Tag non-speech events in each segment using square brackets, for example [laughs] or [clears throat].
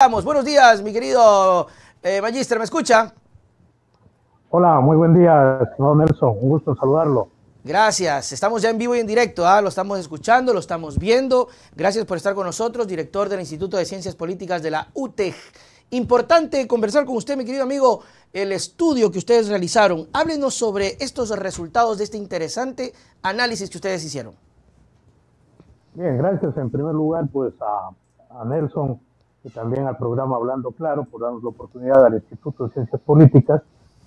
Vamos, buenos días, mi querido eh, Magister, ¿me escucha? Hola, muy buen día, señor Nelson, un gusto saludarlo. Gracias, estamos ya en vivo y en directo, ¿ah? lo estamos escuchando, lo estamos viendo. Gracias por estar con nosotros, director del Instituto de Ciencias Políticas de la UTEG. Importante conversar con usted, mi querido amigo, el estudio que ustedes realizaron. Háblenos sobre estos resultados de este interesante análisis que ustedes hicieron. Bien, gracias en primer lugar pues a, a Nelson y también al programa Hablando Claro por darnos la oportunidad al Instituto de Ciencias Políticas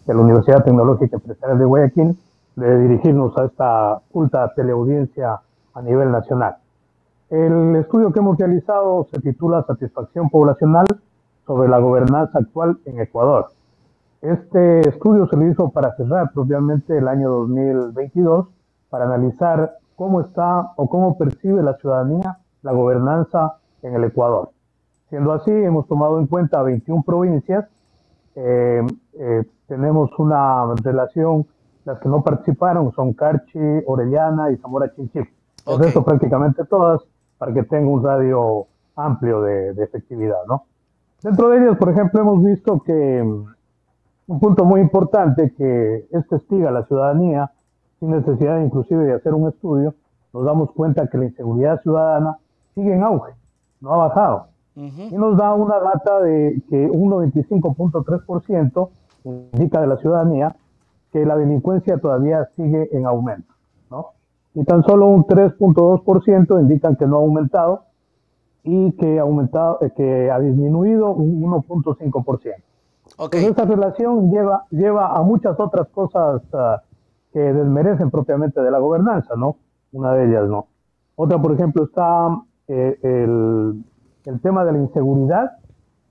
de la Universidad Tecnológica Empresarial de Guayaquil de dirigirnos a esta culta teleaudiencia a nivel nacional. El estudio que hemos realizado se titula Satisfacción Poblacional sobre la gobernanza actual en Ecuador. Este estudio se lo hizo para cerrar propiamente el año 2022 para analizar cómo está o cómo percibe la ciudadanía la gobernanza en el Ecuador. Siendo así, hemos tomado en cuenta 21 provincias. Eh, eh, tenemos una relación, las que no participaron son Carchi, Orellana y Zamora Chinchip. Okay. Eso prácticamente todas para que tenga un radio amplio de, de, efectividad, ¿no? Dentro de ellas, por ejemplo, hemos visto que mm, un punto muy importante que es testiga a la ciudadanía, sin necesidad inclusive de hacer un estudio, nos damos cuenta que la inseguridad ciudadana sigue en auge, no ha bajado. Uh -huh. Y nos da una data de que un 95.3% indica de la ciudadanía que la delincuencia todavía sigue en aumento, ¿no? Y tan solo un 3.2% indican que no ha aumentado y que ha aumentado, eh, que ha disminuido un 1.5%. Okay. Esa relación lleva, lleva a muchas otras cosas uh, que desmerecen propiamente de la gobernanza, ¿no? Una de ellas, ¿no? Otra, por ejemplo, está eh, el, el tema de la inseguridad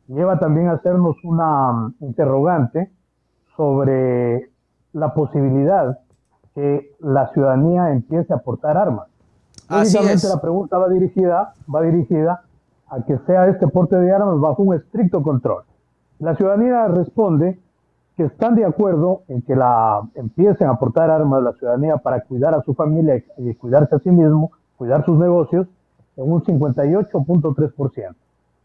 lleva también a hacernos una um, interrogante sobre la posibilidad que la ciudadanía empiece a portar armas. Básicamente la pregunta va dirigida, va dirigida a que sea este porte de armas bajo un estricto control. La ciudadanía responde que están de acuerdo en que la empiecen a portar armas la ciudadanía para cuidar a su familia y cuidarse a sí mismo, cuidar sus negocios, en un 58.3%,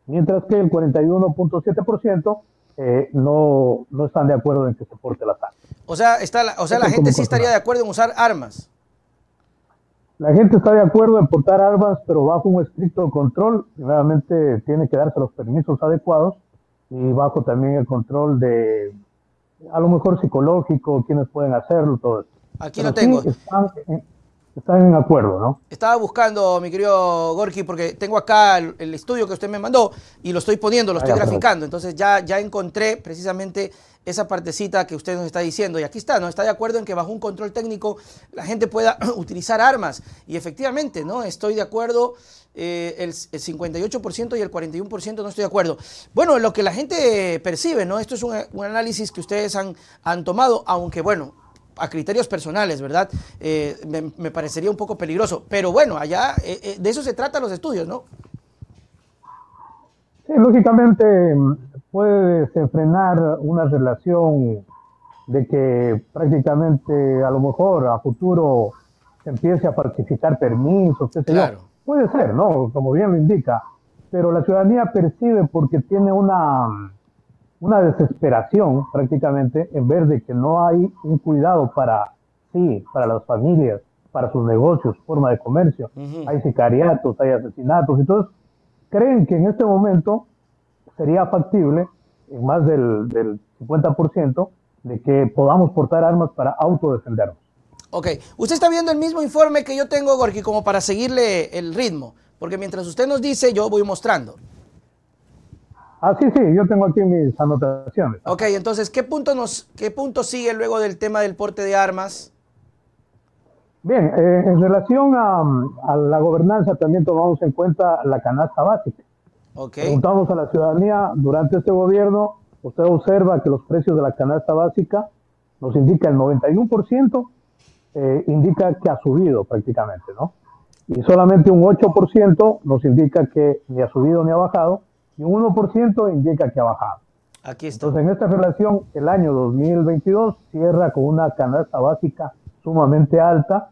mientras que el 41.7% eh, no, no están de acuerdo en que se porte la sangre. O sea, está la, o sea la gente sí estaría de acuerdo en usar armas. La gente está de acuerdo en portar armas, pero bajo un estricto control. Realmente tiene que darse los permisos adecuados y bajo también el control de, a lo mejor psicológico, quienes pueden hacerlo, todo eso. Aquí pero lo tengo. Sí están, están en acuerdo, ¿no? Estaba buscando, mi querido Gorky, porque tengo acá el, el, estudio que usted me mandó y lo estoy poniendo, lo estoy graficando. Entonces ya, ya encontré precisamente esa partecita que usted nos está diciendo. Y aquí está, ¿no? Está de acuerdo en que bajo un control técnico la gente pueda [clears throat] utilizar armas. Y efectivamente, ¿no? Estoy de acuerdo. Eh, el, el 58% y el 41% no estoy de acuerdo. Bueno, lo que la gente percibe, ¿no? Esto es un, un análisis que ustedes han, han tomado, aunque bueno, a criterios personales, ¿verdad? Eh, me, me, parecería un poco peligroso. Pero bueno, allá eh, eh, de eso se trata los estudios, ¿no? Sí, lógicamente puede desenfrenar una relación de que prácticamente a lo mejor a futuro se empiece a falsificar permisos, qué sé claro. yo. Puede ser, ¿no? Como bien lo indica. Pero la ciudadanía percibe porque tiene una una desesperación prácticamente en ver de que no hay un cuidado para sí, para las familias, para sus negocios, forma de comercio. Uh -huh. Hay sicariatos, hay asesinatos, entonces creen que en este momento sería factible, en más del, del 50%, de que podamos portar armas para autodefendernos. Ok, usted está viendo el mismo informe que yo tengo, Gorky, como para seguirle el ritmo, porque mientras usted nos dice, yo voy mostrando. Ah, sí, sí, yo tengo aquí mis anotaciones. Ok, entonces, ¿qué punto, nos, qué punto sigue luego del tema del porte de armas? Bien, eh, en relación a, a, la gobernanza también tomamos en cuenta la canasta básica. Okay. Preguntamos a la ciudadanía, durante este gobierno, usted observa que los precios de la canasta básica nos indica el 91%, eh, indica que ha subido prácticamente, ¿no? Y solamente un 8% nos indica que ni ha subido ni ha bajado, y un 1% indica que ha bajado. Aquí está. Entonces, en esta relación, el año 2022 cierra con una canasta básica sumamente alta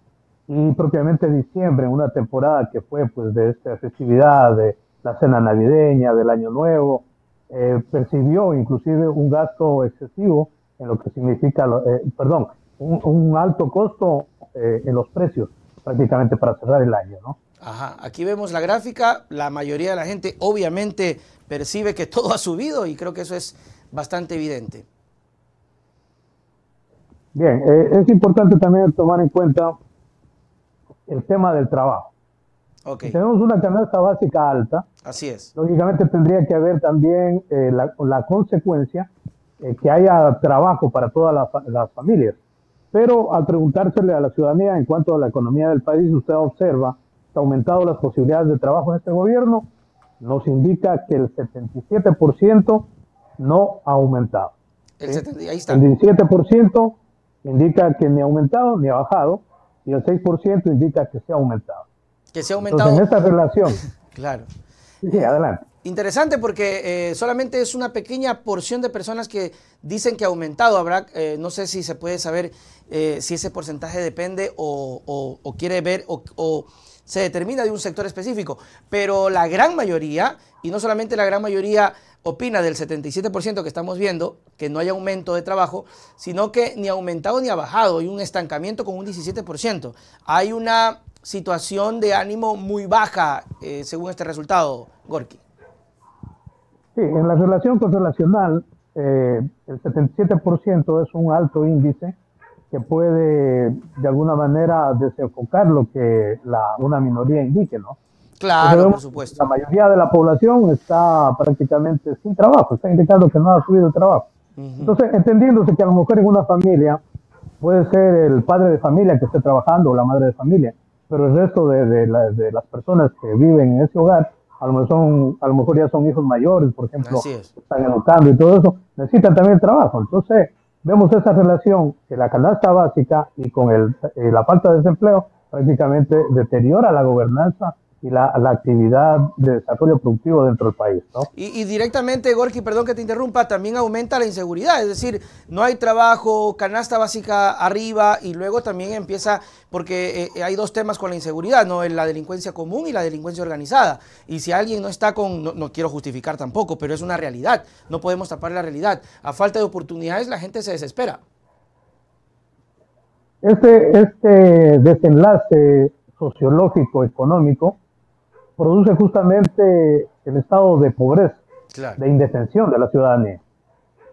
y propiamente diciembre, en una temporada que fue pues de esta festividad de la cena navideña, del año nuevo, eh, percibió inclusive un gasto excesivo en lo que significa, eh, perdón, un, alto costo eh, en los precios prácticamente para cerrar el año, ¿no? Ajá, aquí vemos la gráfica, la mayoría de la gente obviamente percibe que todo ha subido y creo que eso es bastante evidente. Bien, es importante también tomar en cuenta el tema del trabajo. Okay. tenemos una canasta básica alta. Así es. Lógicamente tendría que haber también eh, la, consecuencia eh, que haya trabajo para todas las, familias. Pero al preguntársele a la ciudadanía en cuanto a la economía del país, usted observa que ha aumentado las posibilidades de trabajo en este gobierno, nos indica que el 77% no ha aumentado. El, ahí está. el 17% indica que ni ha aumentado ni ha bajado y el 6% indica que se ha aumentado. Que se ha aumentado. en esta relación. [laughs] claro. Sí, adelante. Interesante porque eh, solamente es una pequeña porción de personas que dicen que ha aumentado. Habrá, eh, no sé si se puede saber eh, si ese porcentaje depende o, quiere ver o, se determina de un sector específico. Pero la gran mayoría, y no solamente la gran mayoría opina del 77% que estamos viendo, que no hay aumento de trabajo, sino que ni ha aumentado ni ha bajado, hay un estancamiento con un 17%. Hay una situación de ánimo muy baja eh, según este resultado, Gorky. Sí, en la relación correlacional, eh, el 77% es un alto índice que puede de alguna manera desenfocar lo que la, una minoría indique, ¿no? Claro, por supuesto. La mayoría de la población está prácticamente sin trabajo, está indicando que no ha subido el trabajo. Entonces, entendiéndose que a lo mejor en una familia puede ser el padre de familia que esté trabajando o la madre de familia, pero el resto de, las personas que viven en ese hogar, a lo, mejor son, a lo mejor ya son hijos mayores, por ejemplo, están educando y todo eso, necesitan también trabajo. Entonces, vemos esa relación que la canasta básica y con el, eh, la falta de desempleo prácticamente deteriora la gobernanza y la, la, actividad de desarrollo productivo dentro del país. ¿no? Y, directamente, Gorky, perdón que te interrumpa, también aumenta la inseguridad, es decir, no hay trabajo, canasta básica arriba y luego también empieza, porque eh, hay dos temas con la inseguridad, ¿no? la delincuencia común y la delincuencia organizada. Y si alguien no está con, no, no quiero justificar tampoco, pero es una realidad, no podemos tapar la realidad. A falta de oportunidades la gente se desespera. Este, este desenlace sociológico, económico, produce justamente el estado de pobreza, de indefensión de la ciudadanía.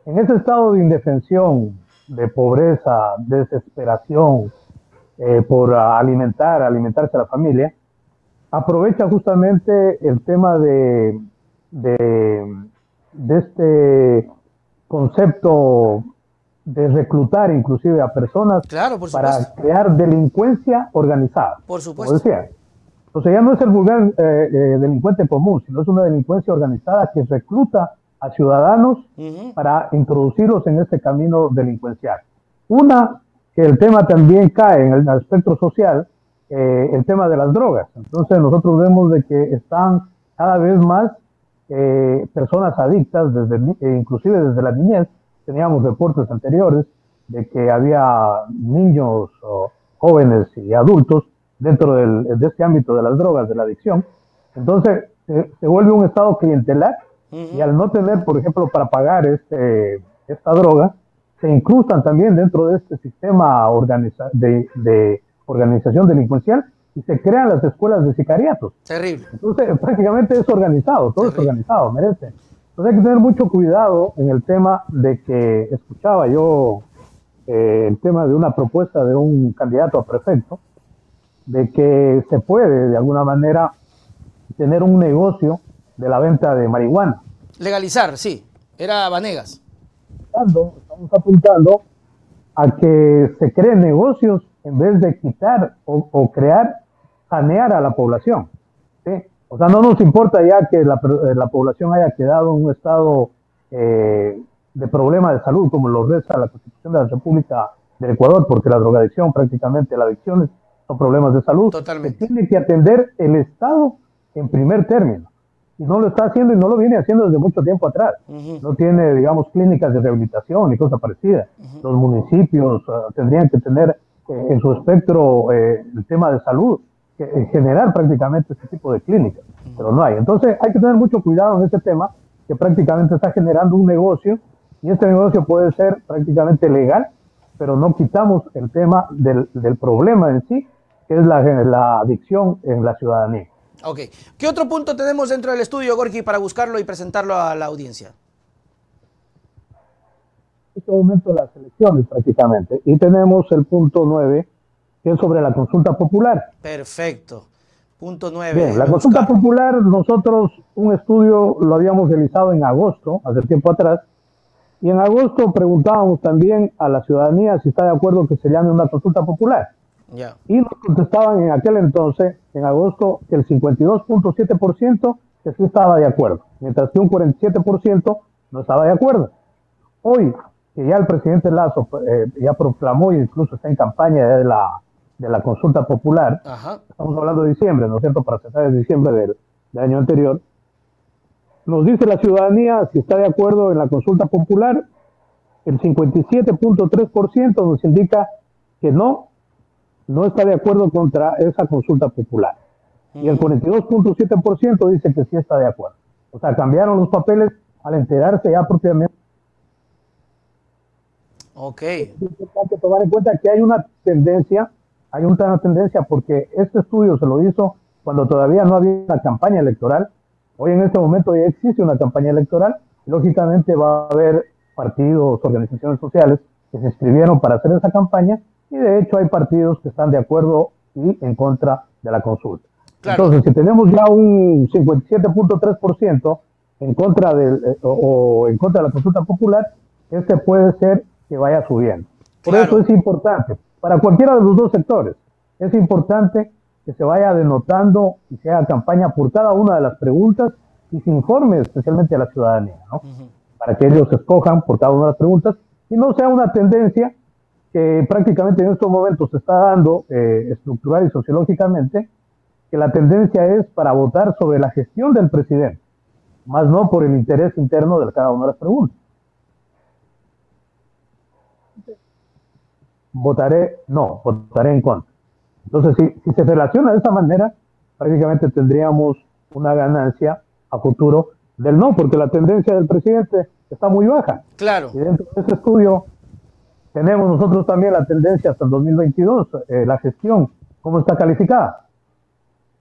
En ese estado de indefensión, de pobreza, desesperación eh, por alimentar, alimentarse a la familia, aprovecha justamente el tema de, de, este concepto de reclutar inclusive a personas para crear delincuencia organizada. Por supuesto. Entonces ya no es el vulgar eh, eh, delincuente común, sino es una delincuencia organizada que recluta a ciudadanos para introducirlos en este camino delincuencial. Una, que el tema también cae en el espectro social, eh, el tema de las drogas. Entonces nosotros vemos de que están cada vez más personas adictas, desde, inclusive desde la niñez. Teníamos reportes anteriores de que había niños, jóvenes y adultos dentro de este ámbito de las drogas, de la adicción. Entonces, se, vuelve un estado clientelar y al no tener, por ejemplo, para pagar este, esta droga, se incrustan también dentro de este sistema de, organización delincuencial y se crean las escuelas de sicariatos. Terrible. Entonces, [laughs] prácticamente es organizado, todo es organizado, merece. Entonces hay que tener mucho cuidado en el tema de que escuchaba yo eh, el tema de una propuesta de un candidato a prefecto, de que se puede de alguna manera tener un negocio de la venta de marihuana. Legalizar, sí, era Vanegas. Estamos apuntando a que se creen negocios en vez de quitar o, crear, sanear a la población. O sea, no nos importa ya que la, la población haya quedado en un estado eh, de problema de salud, como lo reza la Constitución de la República del Ecuador, porque la drogadicción, prácticamente la adicción es problemas de salud. Totalmente. tiene que atender el Estado en primer término. Y no lo está haciendo y no lo viene haciendo desde mucho tiempo atrás. No tiene, digamos, clínicas de rehabilitación y cosas parecidas. Los municipios ah, tendrían que tener eh, en su espectro eh, el tema de salud, eh, generar prácticamente ese tipo de clínicas, pero no hay. Entonces hay que tener mucho cuidado en este tema que prácticamente está generando un negocio y este negocio puede ser prácticamente legal, pero no quitamos el tema del, del problema en sí, que es la, la adicción en la ciudadanía. Ok. ¿Qué otro punto tenemos dentro del estudio, Gorky, para buscarlo y presentarlo a la audiencia? En este momento las elecciones prácticamente. Y tenemos el punto 9, que es sobre la consulta popular. Perfecto. Punto 9. Bien, la consulta popular, nosotros un estudio lo habíamos realizado en agosto, hace tiempo atrás, y en agosto preguntábamos también a la ciudadanía si está de acuerdo que se llame una consulta popular. Y nos contestaban en aquel entonces, en agosto, que el 52.7% que sí estaba de acuerdo, mientras que un 47% no estaba de acuerdo. Hoy, que ya el presidente Lazo eh, ya proclamó incluso está en campaña de la, de la consulta popular, estamos hablando de diciembre, ¿no es cierto?, para empezar de diciembre del, del año anterior, nos dice la ciudadanía si está de acuerdo en la consulta popular, el 57.3% nos indica que no, no está de acuerdo contra esa consulta popular. Y el 42.7% dice que sí está de acuerdo. O sea, cambiaron los papeles al enterarse ya propiamente. Ok. Es importante tomar en cuenta que hay una tendencia, hay una tendencia porque este estudio se lo hizo cuando todavía no había una campaña electoral Hoy en este momento ya existe una campaña electoral. Lógicamente va a haber partidos, organizaciones sociales que se inscribieron para hacer esa campaña y de hecho hay partidos que están de acuerdo y en contra de la consulta. Entonces, si tenemos ya un 57.3% en contra de, eh, o, en contra de la consulta popular, este puede ser que vaya subiendo. Por eso es importante, para cualquiera de los dos sectores, es importante que se vaya denotando y se haga campaña por cada una de las preguntas y se informe especialmente a la ciudadanía, ¿no? Para que ellos escojan por cada una de las preguntas y no sea una tendencia que prácticamente en estos momentos se está dando eh, estructural y sociológicamente, que la tendencia es para votar sobre la gestión del presidente, más no por el interés interno de cada una de las preguntas. Votaré, no, votaré en contra. Entonces, si, se relaciona de esa manera, prácticamente tendríamos una ganancia a futuro del no, porque la tendencia del presidente está muy baja. Claro. Y dentro de ese estudio tenemos nosotros también la tendencia hasta el 2022, eh, la gestión, cómo está calificada.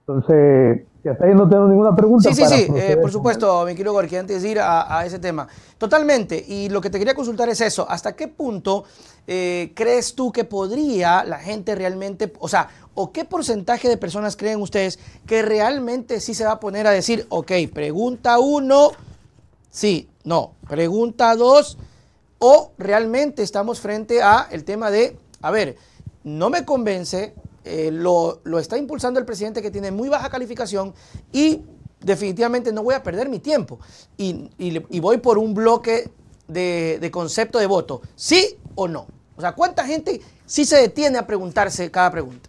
Entonces, si hasta ahí no tengo ninguna pregunta. Sí, sí, sí, eh, por supuesto, mi querido Gorky, antes de ir a, ese tema. Totalmente, y lo que te quería consultar es eso, ¿hasta qué punto eh, crees tú que podría la gente realmente, o sea, o qué porcentaje de personas creen ustedes que realmente sí se va a poner a decir, ok, pregunta uno, sí, no, pregunta dos, o realmente estamos frente a el tema de, a ver, no me convence, eh, lo, está impulsando el presidente que tiene muy baja calificación y definitivamente no voy a perder mi tiempo. Y, voy por un bloque de, concepto de voto, sí o no. O sea, ¿cuánta gente sí se detiene a preguntarse cada pregunta?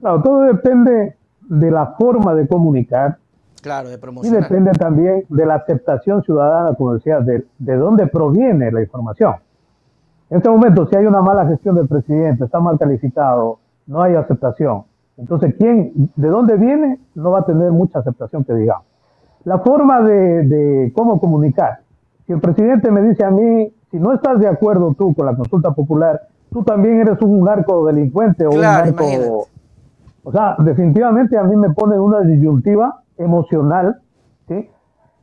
Claro, todo depende de la forma de comunicar. Claro, de promocionar. Y depende también de la aceptación ciudadana, como decía, de, de dónde proviene la información. En este momento, si hay una mala gestión del presidente, está mal calificado, no hay aceptación. Entonces, ¿quién, de dónde viene? No va a tener mucha aceptación, que digamos. La forma de, cómo comunicar. Si el presidente me dice a mí, si no estás de acuerdo tú con la consulta popular, tú también eres un narco delincuente o un narco... O sea, definitivamente a mí me pone una disyuntiva emocional, ¿sí?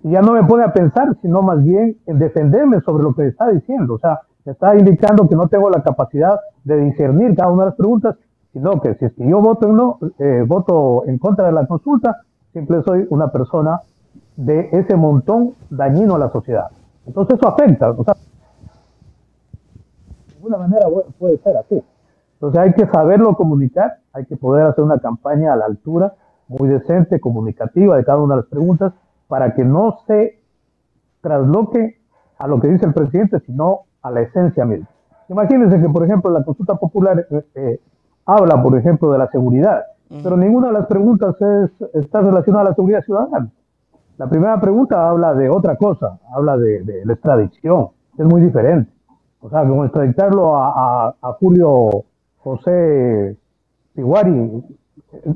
Y ya no me pone a pensar, sino más bien en defenderme sobre lo que está diciendo. O sea, está indicando que no tengo la capacidad de discernir cada una de las preguntas, sino que si es que yo voto en, no, eh, voto en contra de la consulta, siempre soy una persona de ese montón dañino a la sociedad. Entonces eso afecta, o sea, de alguna manera puede ser así. Entonces hay que saberlo comunicar, hay que poder hacer una campaña a la altura, muy decente, comunicativa de cada una de las preguntas, para que no se trasloque a lo que dice el presidente, sino a la esencia misma. Imagínense que, por ejemplo, la consulta popular eh, eh, habla, por ejemplo, de la seguridad, pero ninguna de las preguntas es, está relacionada a la seguridad ciudadana. La primera pregunta habla de otra cosa, habla de, la extradición, es muy diferente. O sea, como extraditarlo a, Julio José Tiguari,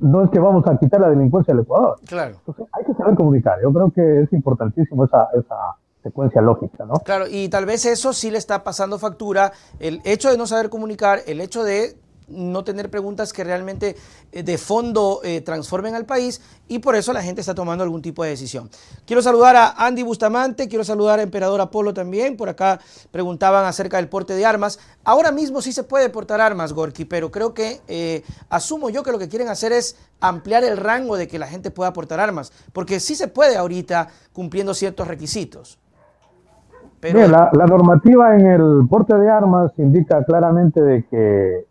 no es que vamos a quitar la delincuencia del Ecuador. Claro. Entonces hay que saber comunicar. Yo creo que es importantísimo esa, esa secuencia lógica, ¿no? Claro, y tal vez eso sí le está pasando factura, el hecho de no saber comunicar, el hecho de no tener preguntas que realmente eh, de fondo eh, transformen al país y por eso la gente está tomando algún tipo de decisión. Quiero saludar a Andy Bustamante, quiero saludar a Emperador Apolo también, por acá preguntaban acerca del porte de armas. Ahora mismo sí se puede portar armas, Gorky, pero creo que eh, asumo yo que lo que quieren hacer es ampliar el rango de que la gente pueda portar armas, porque sí se puede ahorita cumpliendo ciertos requisitos. Pero... la, la normativa en el porte de armas indica claramente de que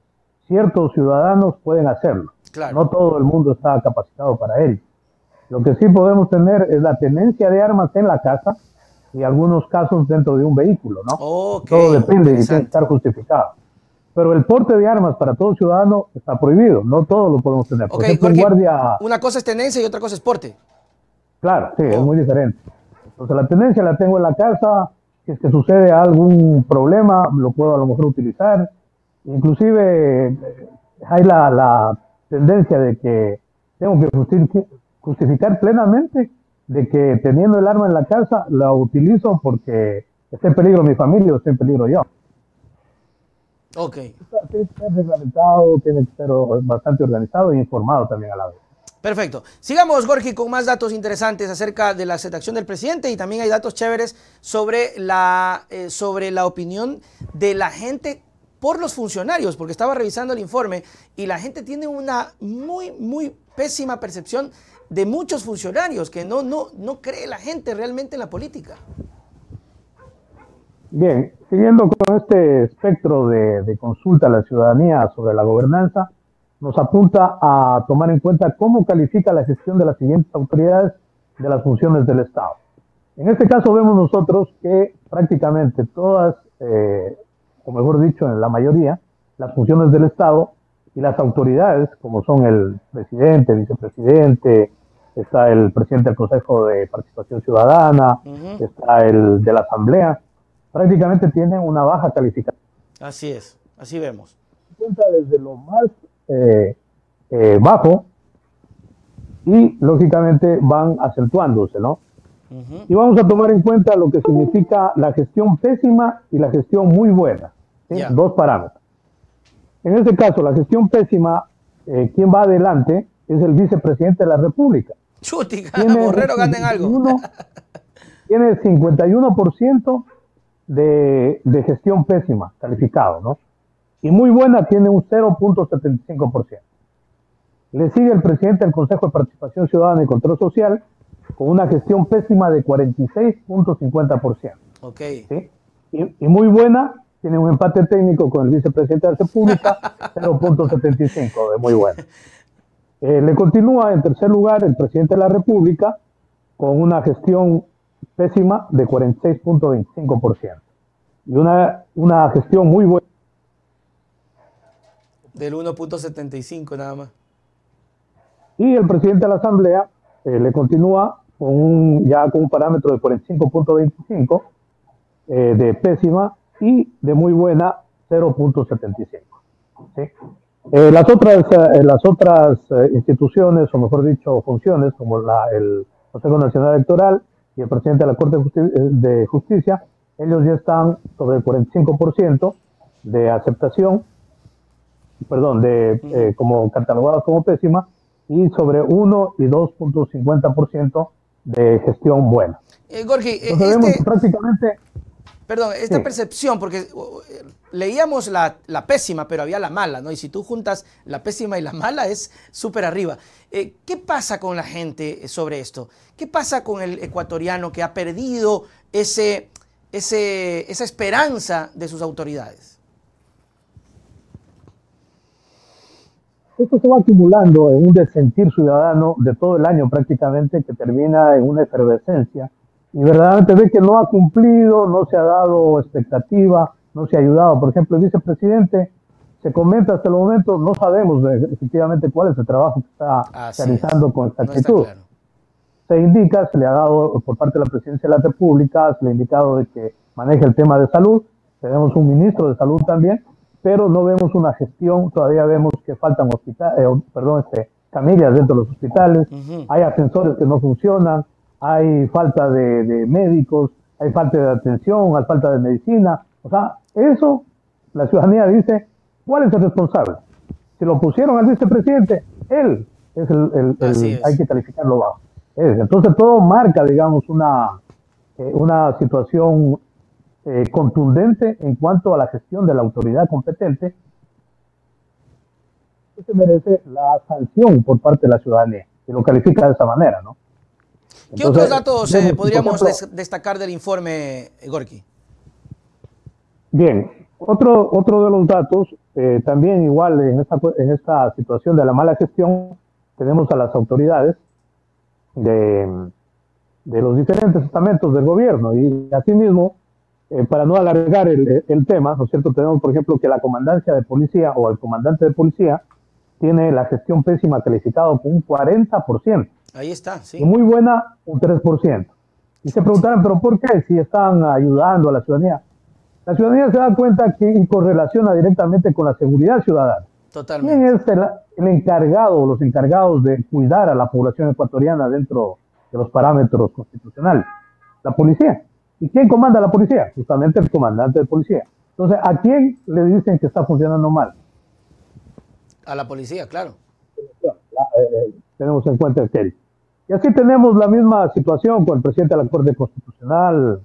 ciertos ciudadanos pueden hacerlo. No todo el mundo está capacitado para ello. Lo que sí podemos tener es la tenencia de armas en la casa y algunos casos dentro de un vehículo, ¿no? todo depende y tiene que estar justificado. Pero el porte de armas para todo ciudadano está prohibido, no todos lo podemos tener. Por ejemplo, guardia... Una cosa es tenencia y otra cosa es porte. Claro, sí, es oh. muy diferente. Entonces la tenencia la tengo en la casa, si es que sucede algún problema, lo puedo a lo mejor utilizar Inclusive hay la, tendencia de que tengo que justificar plenamente de que teniendo el arma en la casa la utilizo porque está en peligro mi familia o está en peligro yo. Ok. Tiene que ser reglamentado, tiene que ser bastante organizado e informado también a la vez. Perfecto. Sigamos, Jorge, con más datos interesantes acerca de la aceptación del presidente y también hay datos chéveres sobre la, eh, sobre la opinión de la gente por los funcionarios, porque estaba revisando el informe y la gente tiene una muy, muy pésima percepción de muchos funcionarios, que no, no, no cree la gente realmente en la política. Bien, siguiendo con este espectro de, consulta a la ciudadanía sobre la gobernanza, nos apunta a tomar en cuenta cómo califica la gestión de las siguientes autoridades de las funciones del Estado. En este caso vemos nosotros que prácticamente todas eh, o mejor dicho, en la mayoría, las funciones del Estado y las autoridades, como son el presidente, vicepresidente, está el presidente del Consejo de Participación Ciudadana, está el de la Asamblea, prácticamente tienen una baja calificación. Así es, así vemos. Desde lo más eh, eh, bajo y lógicamente van acentuándose, ¿no? Y vamos a tomar en cuenta lo que significa la gestión pésima y la gestión muy buena. Dos parámetros. En este caso, la gestión pésima, eh, quien va adelante es el vicepresidente de la República. Chuti, Borrero gana en algo. tiene 51% de, de gestión pésima calificado, ¿no? Y muy buena tiene un 0.75%. Le sigue el presidente del Consejo de Participación Ciudadana y Control Social con una gestión pésima de 46.50%. Ok. ¿sí? Y, y, muy buena, tiene un empate técnico con el vicepresidente de la República, [laughs] 0.75, de muy bueno. Eh, le continúa en tercer lugar el presidente de la República con una gestión pésima de 46.25%. Y una, una gestión muy buena. Del 1.75 nada más. Y el presidente de la Asamblea eh, le continúa con un, ya con un parámetro de 45.25 eh, de pésima y de muy buena 0.75. Eh, las otras, las otras instituciones, o mejor dicho, funciones, como la, el Consejo Nacional Electoral y el presidente de la Corte de Justicia, ellos ya están sobre el 45% de aceptación, perdón, de como catalogados como pésima, y sobre 1 y 2.50% de gestión buena. Eh, Gorgi, este, prácticamente... Perdón, esta percepción, porque uh, leíamos la, pésima, pero había la mala, ¿no? Y si tú juntas la pésima y la mala, es súper arriba. Eh, ¿Qué pasa con la gente sobre esto? ¿Qué pasa con el ecuatoriano que ha perdido ese, ese, esa esperanza de sus autoridades? Esto se va acumulando en un desentir ciudadano de todo el año prácticamente que termina en una efervescencia. Y verdaderamente ve que no ha cumplido, no se ha dado expectativa, no se ha ayudado. Por ejemplo, el vicepresidente se comenta hasta el momento, no sabemos efectivamente cuál es el trabajo que está realizando con esta actitud. Se indica, se le ha dado por parte de la presidencia de la República, se le ha indicado de que maneja el tema de salud, tenemos un ministro de salud también, pero no vemos una gestión, todavía vemos que faltan hospitales, eh, perdón, este, camillas dentro de los hospitales, hay ascensores que no funcionan, hay falta de, médicos, hay falta de atención, hay falta de medicina. O sea, eso la ciudadanía dice, ¿cuál es el responsable? Si lo pusieron al vicepresidente, él es el, hay que calificarlo bajo. Entonces todo marca, digamos, una, eh, una situación eh, contundente en cuanto a la gestión de la autoridad competente se merece la sanción por parte de la ciudadanía, que lo califica de esa manera, ¿no? ¿Qué otros datos eh, podríamos destacar del informe, Gorky? Bien, otro, otro de los datos, eh, también igual en esta, en esta situación de la mala gestión, tenemos a las autoridades de, de los diferentes estamentos del gobierno y asimismo, eh, para no alargar el, el, tema, ¿no es cierto? Tenemos, por ejemplo, que la comandancia de policía o el comandante de policía tiene la gestión pésima calificado con un 40%. Ahí está, sí. Y muy buena, un 3%. Y se preguntarán, ¿pero por qué? Si están ayudando a la ciudadanía. La ciudadanía se da cuenta que correlaciona directamente con la seguridad ciudadana. Totalmente. ¿Quién es el, encargado o los encargados de cuidar a la población ecuatoriana dentro de los parámetros constitucionales? La policía. ¿Y quién comanda la policía? Justamente el comandante de policía. Entonces, ¿a quién le dicen que está funcionando mal? A la policía, claro. Eh, eh, tenemos en cuenta el TERI. Y así tenemos la misma situación con el presidente de la Corte Constitucional,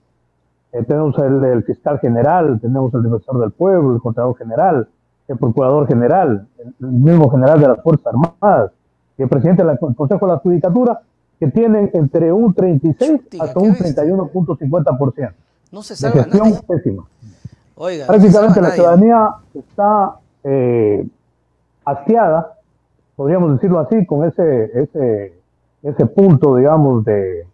eh, tenemos el, fiscal general, tenemos el defensor del pueblo, el contador general, el procurador general, el, mismo general de las Fuerzas Armadas y el presidente del Consejo de la Judicatura, que tienen entre un 36 hasta un 31.50%. No se sabe gestión pésima. Oiga, Prácticamente la ciudadanía está eh, hastiada, podríamos decirlo así, con ese, ese, ese punto, digamos, de,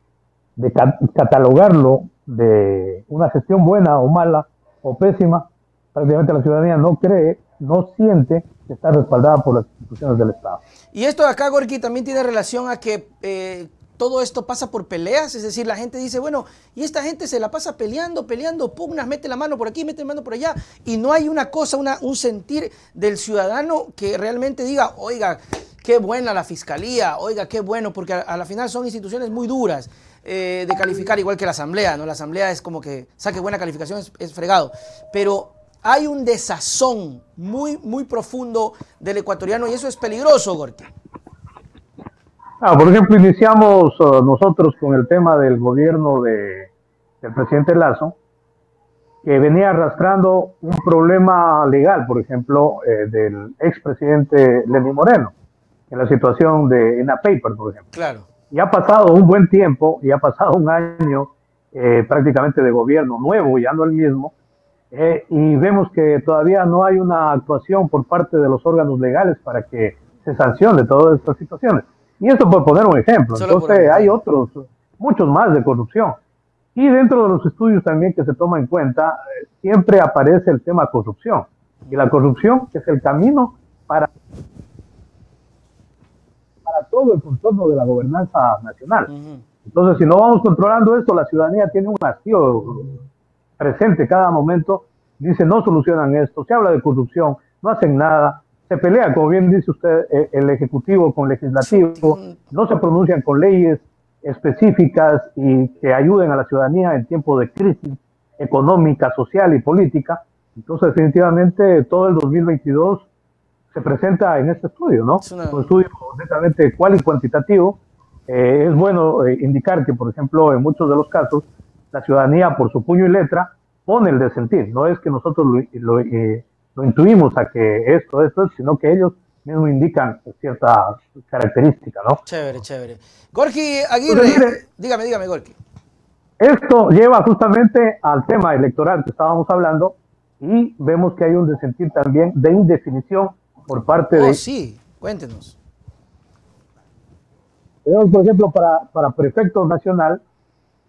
de catalogarlo de una gestión buena o mala o pésima, prácticamente la ciudadanía no cree, no siente que está respaldada por las instituciones del Estado. Y esto de acá, Gorky, también tiene relación a que eh, todo esto pasa por peleas, es decir, la gente dice, bueno, y esta gente se la pasa peleando, peleando, pugnas, mete la mano por aquí, mete la mano por allá, y no hay una cosa, una, un sentir del ciudadano que realmente diga, oiga, qué buena la fiscalía, oiga, qué bueno, porque a, la final son instituciones muy duras eh, de calificar, igual que la asamblea, ¿no? La asamblea es como que saque buena calificación, es, es fregado, pero hay un desazón muy, muy profundo del ecuatoriano y eso es peligroso, Gorky. Ah, por ejemplo, iniciamos uh, nosotros con el tema del gobierno de, del presidente Lazo, que venía arrastrando un problema legal, por ejemplo, eh, del expresidente Lenín Moreno, en la situación de ENA Paper, por ejemplo. Claro. Y ha pasado un buen tiempo, y ha pasado un año eh, prácticamente de gobierno nuevo, ya no el mismo, eh, y vemos que todavía no hay una actuación por parte de los órganos legales para que se sancione todas estas situaciones. Y eso por poner un ejemplo. Entonces hay otros, muchos más de corrupción. Y dentro de los estudios también que se toma en cuenta, eh, siempre aparece el tema corrupción. Y la corrupción es el camino para, para todo el contorno de la gobernanza nacional. Entonces, si no vamos controlando esto, la ciudadanía tiene un hastío presente cada momento. Dice, no solucionan esto, se habla de corrupción, no hacen nada se pelea, como bien dice usted, eh, el Ejecutivo con Legislativo, no se pronuncian con leyes específicas y que ayuden a la ciudadanía en tiempo de crisis económica, social y política. Entonces, definitivamente, todo el 2022 se presenta en este estudio, ¿no? Un estudio completamente cual y cuantitativo. Eh, es bueno eh, indicar que, por ejemplo, en muchos de los casos, la ciudadanía, por su puño y letra, pone el de sentir. No es que nosotros lo, lo lo intuimos a que esto, esto, sino que ellos mismos indican cierta característica, ¿no? Chévere, chévere. Gorky Aguirre, dígame, dígame, Gorky. Esto lleva justamente al tema electoral que estábamos hablando y vemos que hay un desentir también de indefinición por parte oh, de... sí, cuéntenos. Tenemos, por ejemplo, para, para prefecto nacional,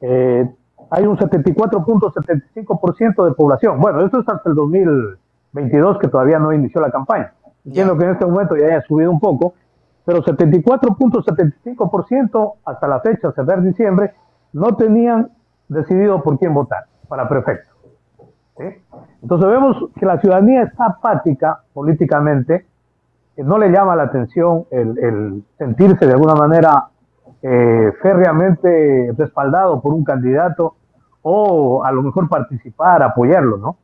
eh, hay un 74.75% de población. Bueno, esto es hasta el 2000 22 que todavía no inició la campaña. Entiendo que en este momento ya haya subido un poco, pero 74.75% hasta la fecha, cerrar diciembre, no tenían decidido por quién votar para prefecto. Entonces vemos que la ciudadanía está apática políticamente no le llama la atención el, sentirse de alguna manera eh, férreamente respaldado por un candidato o a lo mejor participar, apoyarlo, ¿no?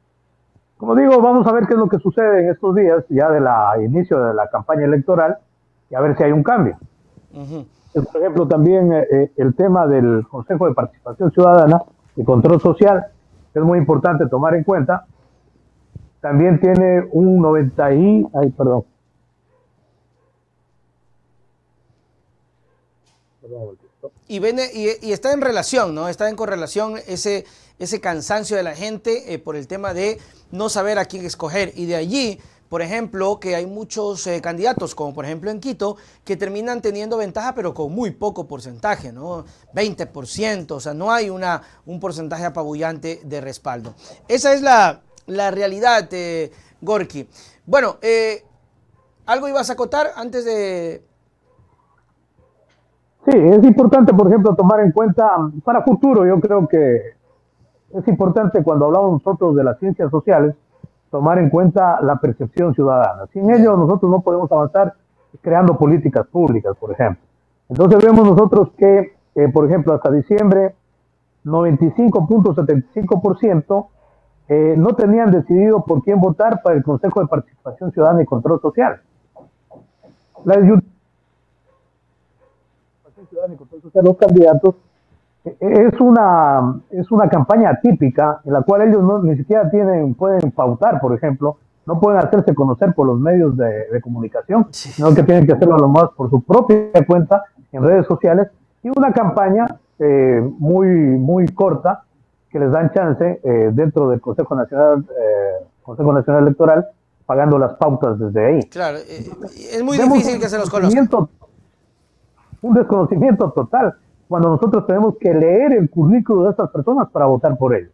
Como digo, vamos a ver qué es lo que sucede en estos días, ya de la inicio de la campaña electoral, y a ver si hay un cambio. Por ejemplo, también eh, eh, el tema del Consejo de Participación Ciudadana y Control Social, es muy importante tomar en cuenta. También tiene un 90 y, ay, perdón, y, viene, y, está en relación, ¿no? Está en correlación ese, ese cansancio de la gente eh, por el tema de no saber a quién escoger. Y de allí, por ejemplo, que hay muchos eh, candidatos, como por ejemplo en Quito, que terminan teniendo ventaja, pero con muy poco porcentaje, ¿no? 20%, o sea, no hay una, un porcentaje apabullante de respaldo. Esa es la, realidad, eh, Gorky. Bueno, ¿algo ibas a acotar antes de, Sí, es importante, por ejemplo, tomar en cuenta para futuro, yo creo que es importante cuando hablamos nosotros de las ciencias sociales, tomar en cuenta la percepción ciudadana. Sin ello nosotros no podemos avanzar creando políticas públicas, por ejemplo. Entonces vemos nosotros que, eh, por ejemplo, hasta diciembre, 95.75% eh, no tenían decidido por quién votar para el Consejo de Participación Ciudadana y Control Social. La los candidatos, e, es una, es una campaña típica en la cual ellos no, ni siquiera tienen, pueden pautar, por ejemplo, no pueden hacerse conocer por los medios de, comunicación, sino que tienen que hacerlo lo más por su propia cuenta en redes sociales. Y una campaña eh, muy, muy corta que les dan chance eh, dentro del Consejo Nacional, eh, Consejo Nacional Electoral pagando las pautas desde ahí. Claro, es muy difícil que se los conozcan un desconocimiento total cuando nosotros tenemos que leer el currículo de estas personas para votar por ellos.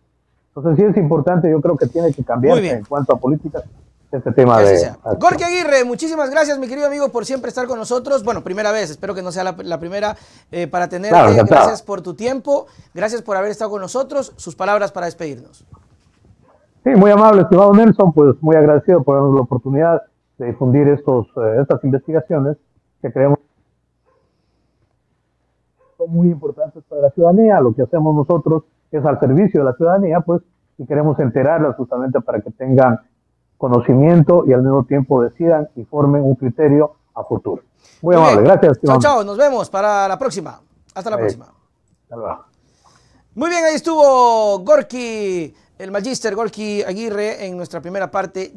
Entonces sí es importante, yo creo que tiene que cambiar en cuanto a políticas este tema de... Gorky Aguirre, muchísimas gracias mi querido amigo por siempre estar con nosotros. Bueno, primera vez, espero que no sea la, primera eh, para tener gracias por tu tiempo, gracias por haber estado con nosotros. Sus palabras para despedirnos. Sí, muy amable, estimado Nelson, pues muy agradecido por darnos la oportunidad de difundir estos, eh, estas investigaciones que creemos muy importantes para la ciudadanía. Lo que hacemos nosotros es al servicio de la ciudadanía, pues, y queremos enterarlas justamente para que tengan conocimiento y al mismo tiempo decidan y formen un criterio a futuro. Muy, amable, gracias. Chao, chao, nos vemos para la próxima. Hasta la próxima. Muy bien, ahí estuvo Gorky, el Magister Gorky Aguirre en nuestra primera parte.